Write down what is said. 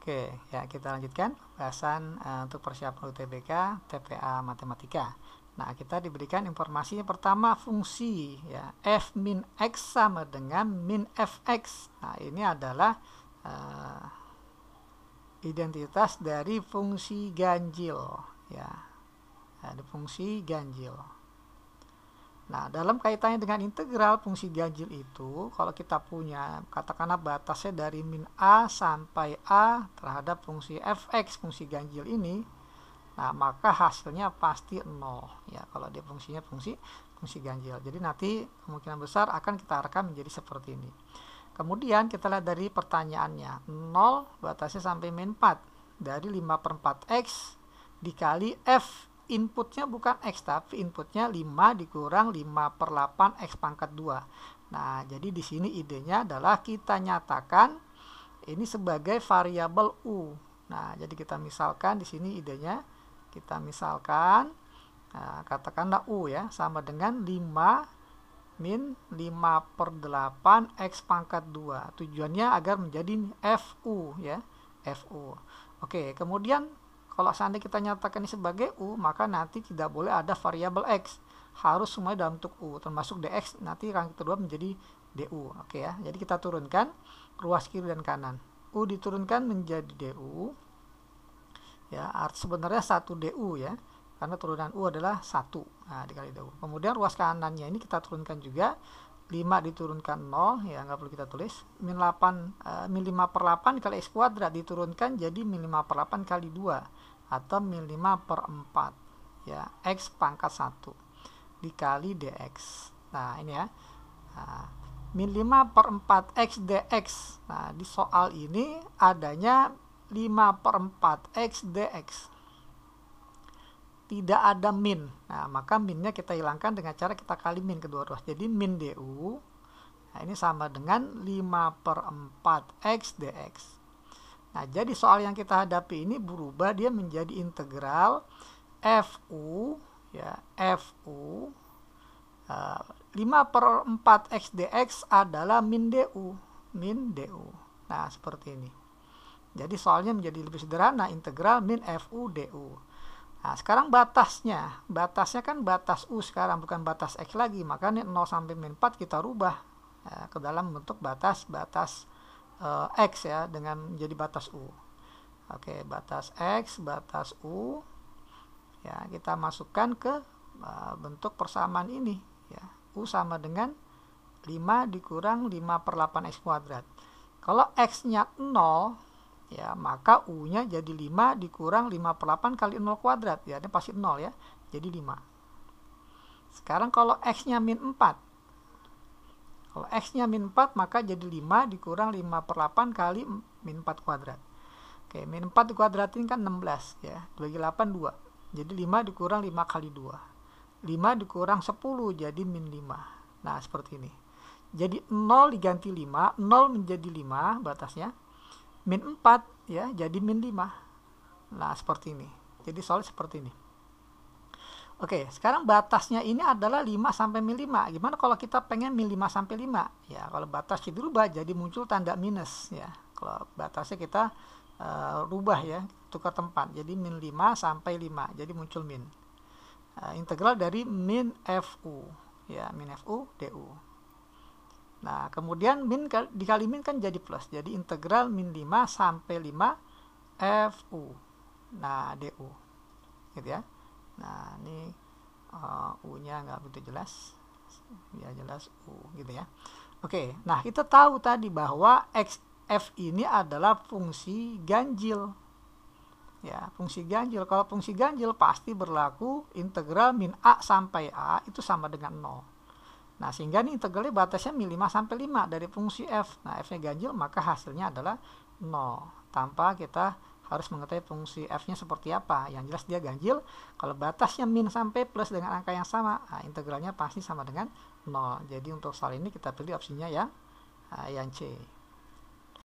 Oke, ya kita lanjutkan bahasan uh, untuk persiapan UTBK TPA Matematika. Nah, kita diberikan informasi pertama fungsi ya f min x sama dengan min fx. Nah, ini adalah uh, identitas dari fungsi ganjil ya. Ada fungsi ganjil. Nah, dalam kaitannya dengan integral fungsi ganjil itu, kalau kita punya katakanlah batasnya dari min A sampai A terhadap fungsi fx, fungsi ganjil ini, nah maka hasilnya pasti 0 ya kalau dia fungsinya fungsi fungsi ganjil. Jadi nanti kemungkinan besar akan kita rekam menjadi seperti ini. Kemudian kita lihat dari pertanyaannya, 0 batasnya sampai min 4 dari 5 per 4 x dikali f inputnya bukan X tapi inputnya 5 dikurang 5 per 8 X pangkat 2 nah jadi di sini idenya adalah kita nyatakan ini sebagai variabel U. Nah jadi kita misalkan di sini idenya kita misalkan nah, katakanlah U ya sama dengan 5 min 5 per 8 X pangkat 2 tujuannya agar menjadi FU ya FU oke kemudian kalau seandainya kita nyatakan ini sebagai U, maka nanti tidak boleh ada variabel X. Harus semuanya dalam bentuk U, termasuk DX, nanti rangka kedua menjadi DU. Oke ya, jadi kita turunkan ruas kiri dan kanan. U diturunkan menjadi DU. Ya, arti sebenarnya satu DU ya, karena turunan U adalah satu nah, dikali DU. Kemudian ruas kanannya ini kita turunkan juga 5 diturunkan 0 ya nggak perlu kita tulis. Min 8 uh, eh, min 5 per 8 kali x kuadrat diturunkan jadi min 5 per 8 kali 2 atau min 5 per 4 ya x pangkat 1 dikali dx nah ini ya. Nah, min 5 per 4 x dx nah di soal ini adanya 5 per 4 x dx tidak ada min nah maka minnya kita hilangkan dengan cara kita kali min kedua ruas jadi min du nah ini sama dengan 5 per 4 x dx Nah, jadi soal yang kita hadapi ini berubah dia menjadi integral FU ya, FU uh, 5 per 4 x dx adalah min du, min du. Nah, seperti ini. Jadi soalnya menjadi lebih sederhana, integral min FU du. Nah, sekarang batasnya. Batasnya kan batas U sekarang, bukan batas X lagi. Makanya 0 sampai min 4 kita rubah ya, ke dalam bentuk batas-batas uh, X ya dengan menjadi batas U. Oke, batas X, batas U. Ya, kita masukkan ke uh, bentuk persamaan ini ya. U sama dengan 5 dikurang 5 per 8 X kuadrat. Kalau X-nya 0 ya maka U-nya jadi 5 dikurang 5 per 8 kali 0 kuadrat ya ini pasti 0 ya jadi 5 sekarang kalau X nya min 4 kalau X-nya min 4 maka jadi 5 dikurang 5 per 8 kali min 4 kuadrat. Oke, min 4 kuadrat ini kan 16 ya. 2 8 2. Jadi 5 dikurang 5 kali 2. 5 dikurang 10 jadi min 5. Nah, seperti ini. Jadi 0 diganti 5, 0 menjadi 5 batasnya. Min 4 ya, jadi min 5. Nah, seperti ini. Jadi soal seperti ini. Oke, sekarang batasnya ini adalah 5 sampai min 5. Gimana kalau kita pengen min 5 sampai 5? Ya, kalau batasnya dirubah jadi muncul tanda minus ya. Kalau batasnya kita uh, rubah ya, tukar tempat. Jadi min 5 sampai 5. Jadi muncul min. Uh, integral dari min FU ya, min FU DU. Nah, kemudian min dikali min kan jadi plus. Jadi integral min 5 sampai 5 FU. Nah, DU. Gitu ya nah ini uh, U nya nggak begitu jelas ya jelas U gitu ya oke nah kita tahu tadi bahwa X F ini adalah fungsi ganjil ya fungsi ganjil kalau fungsi ganjil pasti berlaku integral min A sampai A itu sama dengan 0 nah sehingga ini integralnya batasnya min 5 sampai 5 dari fungsi F nah F nya ganjil maka hasilnya adalah 0 tanpa kita harus mengetahui fungsi f-nya seperti apa. Yang jelas dia ganjil. Kalau batasnya min sampai plus dengan angka yang sama, nah, integralnya pasti sama dengan 0. Jadi untuk soal ini kita pilih opsinya yang uh, yang C.